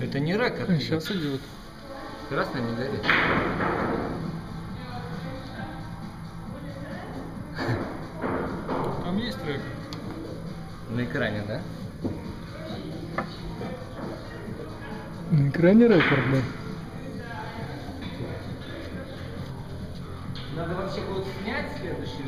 Это не рекорд. А, Сейчас идет. Красный не горит. Там есть трек. На экране, да? На экране рекорд, да. Надо вообще будет снять следующий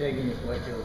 Тяги не хватило.